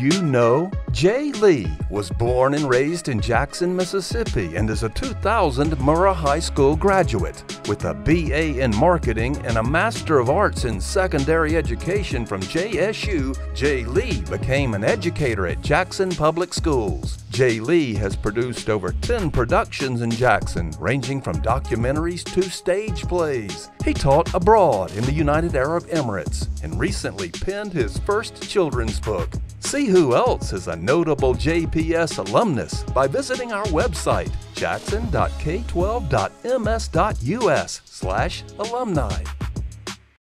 you know? J. Lee was born and raised in Jackson, Mississippi, and is a 2000 Murrah High School graduate. With a BA in marketing and a Master of Arts in secondary education from JSU, J. Lee became an educator at Jackson Public Schools. J. Lee has produced over 10 productions in Jackson, ranging from documentaries to stage plays. He taught abroad in the United Arab Emirates and recently penned his first children's book. See who else is a notable JPS alumnus by visiting our website, jackson.k12.ms.us slash alumni.